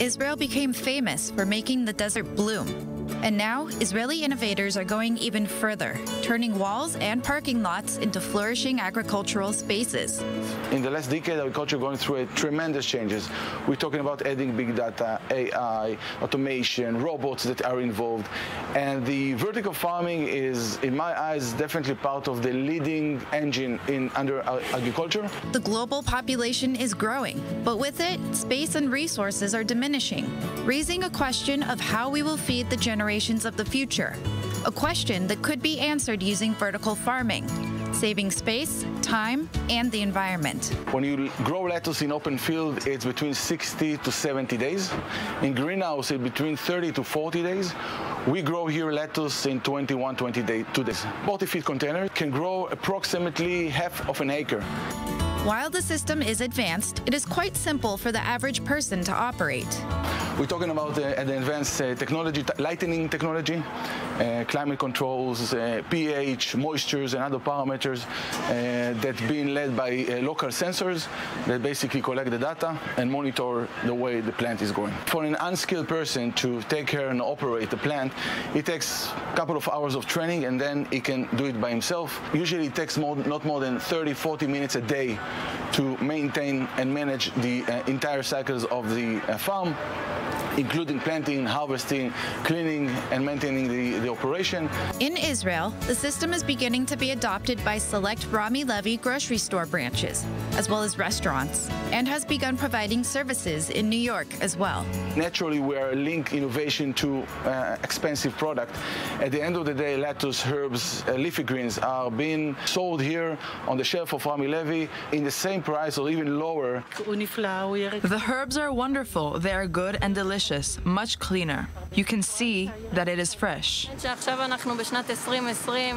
Israel became famous for making the desert bloom. And now, Israeli innovators are going even further, turning walls and parking lots into flourishing agricultural spaces. In the last decade, agriculture going through a tremendous changes. We're talking about adding big data, AI, automation, robots that are involved. And the vertical farming is, in my eyes, definitely part of the leading engine in under agriculture. The global population is growing, but with it, space and resources are diminishing, raising a question of how we will feed the generations of the future. A question that could be answered using vertical farming, saving space, time, and the environment. When you grow lettuce in open field, it's between 60 to 70 days. In greenhouse, it's between 30 to 40 days. We grow here lettuce in 21, 22 days. 40 feet container can grow approximately half of an acre. While the system is advanced, it is quite simple for the average person to operate. We're talking about the advanced uh, technology, lighting technology, uh, climate controls, uh, pH, moistures, and other parameters uh, that being led by local sensors that basically collect the data and monitor the way the plant is going. For an unskilled person to take care and operate the plant, it takes a couple of hours of training and then he can do it by himself. Usually it takes more, not more than 30, 40 minutes a day to maintain and manage the uh, entire cycles of the uh, farm including planting, harvesting, cleaning, and maintaining the, the operation. In Israel, the system is beginning to be adopted by select Rami Levy grocery store branches, as well as restaurants, and has begun providing services in New York as well. Naturally, we are link innovation to uh, expensive product. At the end of the day, lettuce, herbs, uh, leafy greens are being sold here on the shelf of Rami Levy in the same price or even lower. The herbs are wonderful. They are good and delicious delicious, much cleaner. You can see that it is fresh.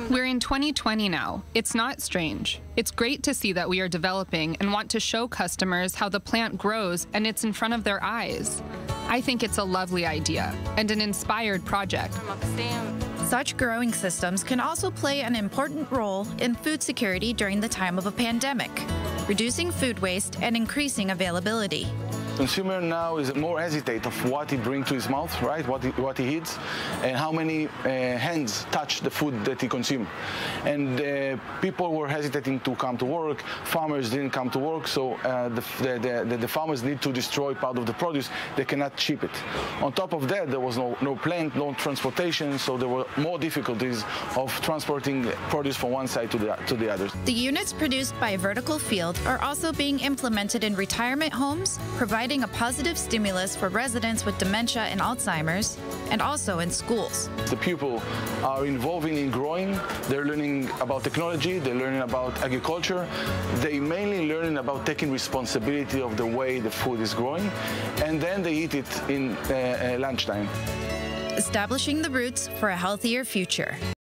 We're in 2020 now. It's not strange. It's great to see that we are developing and want to show customers how the plant grows and it's in front of their eyes. I think it's a lovely idea and an inspired project. Such growing systems can also play an important role in food security during the time of a pandemic, reducing food waste and increasing availability. Consumer now is more hesitate of what he brings to his mouth, right? What he, what he eats, and how many uh, hands touch the food that he consumes. And uh, people were hesitating to come to work. Farmers didn't come to work, so uh, the, the, the, the, farmers need to destroy part of the produce. They cannot ship it. On top of that, there was no, no plant, no transportation, so there were more difficulties of transporting produce from one side to the, to the other. The units produced by Vertical Field are also being implemented in retirement homes, providing providing a positive stimulus for residents with dementia and Alzheimer's, and also in schools. The people are involving in growing. They're learning about technology. They're learning about agriculture. They mainly learning about taking responsibility of the way the food is growing, and then they eat it in uh, uh, lunchtime. Establishing the roots for a healthier future.